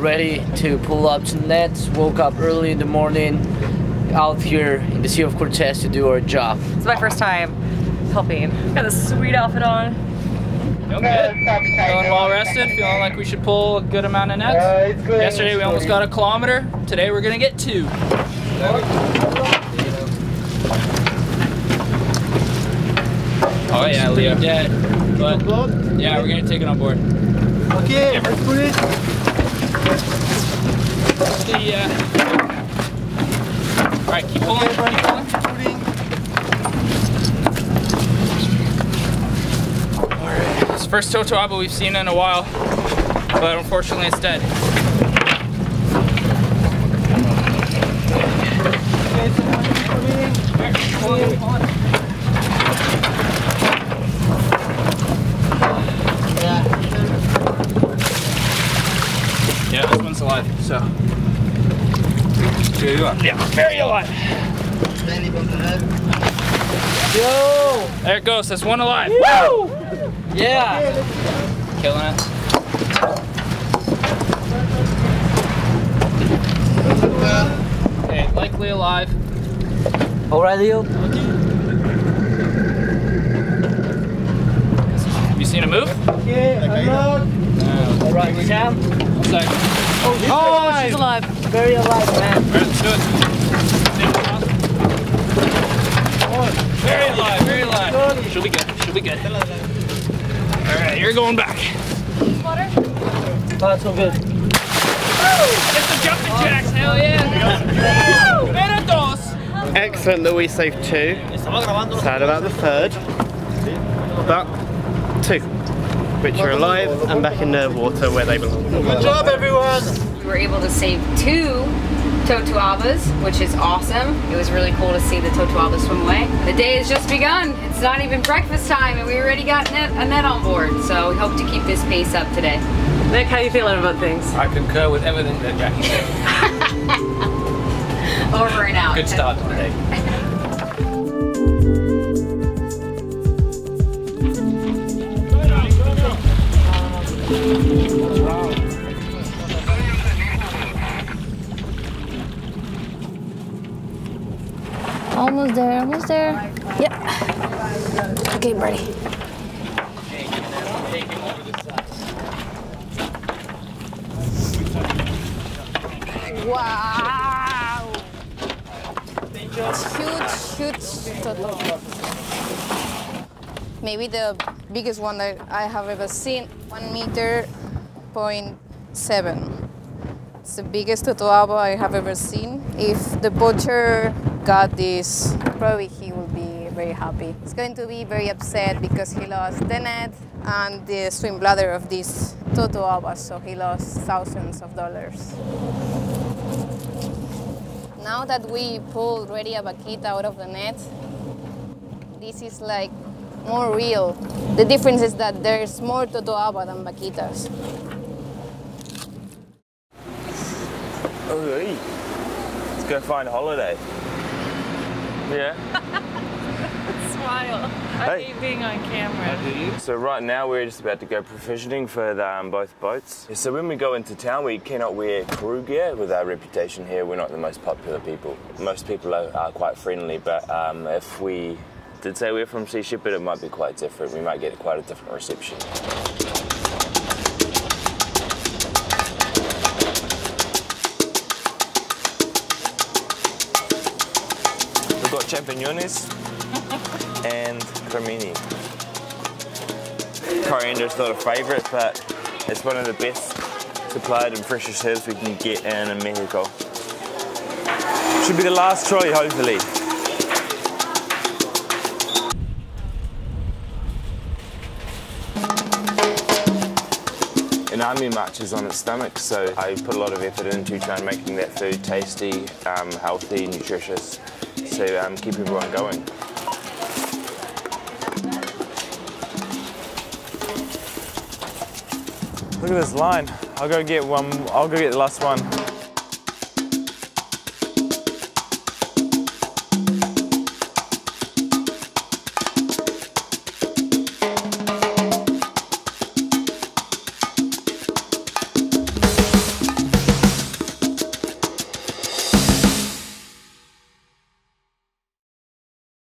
ready to pull up to nets. Woke up early in the morning out here in the Sea of Cortez to do our job. It's my first time helping. Got a sweet outfit on. Feeling good. Feeling well rested. Feeling like we should pull a good amount of nets. Yesterday we almost got a kilometer. Today we're gonna get two. Oh yeah, Leo. Yeah, but yeah, we're gonna take it on board. Okay, let's put it. The, uh... All right, keep pulling. Keep pulling. All right, it's first Totoaba we've seen in a while, but unfortunately it's dead. Yeah, Here you are. Yeah, very alive. Yo! There it goes, that's one alive. Woo! Yeah! Killing it. Okay, likely alive. All right, Leo. Have you seen a move? Okay, unload. No. All right, Sam. One sec. Oh, she's alive. Very alive, man. All right, let's do it. Very alive, very alive. She'll be good, she'll be good. All right, you're going back. Oh, that's so good. Get the jumping jacks, hell yeah. Excellent that we saved two. Sad about the third. But two. Which are alive and back in the water where they belong. Good job, everyone. We were able to save two Totoabas, which is awesome. It was really cool to see the Totoaba swim away. The day has just begun. It's not even breakfast time and we already got net, a net on board. So we hope to keep this pace up today. Nick, how are you feeling about things? I concur with everything that Jackie said. Over and out. Good start to the day. Almost there, almost there. Yep. Okay, buddy. Wow! Huge, huge turtle. Maybe the biggest one that I have ever seen, one meter point seven. It's the biggest totoaba I have ever seen. If the butcher got this, probably he will be very happy. He's going to be very upset because he lost the net and the swim bladder of this totoaba, so he lost thousands of dollars. Now that we pulled a vaquita out of the net, this is like more real. The difference is that there's more totoaba than vaquitas. Hey, let's go find a holiday. Yeah. Smile. I Hey. hate being on camera. So right now we're just about to go provisioning for the, um, both boats. So when we go into town, we cannot wear crew gear. With our reputation here, we're not the most popular people. Most people are, are quite friendly, but um, if we did say we're from Sea Shepherd, it might be quite different. We might get quite a different reception. We've got champignons and cremini. Coriander's not a favourite, but it's one of the best supplied and freshest herbs we can get in, Mexico. Should be the last trolley, hopefully. An army marches on its stomach, so I put a lot of effort into trying making that food tasty, um, healthy, nutritious, to um, keep everyone going. Look at this line. I'll go get one. I'll go get the last one.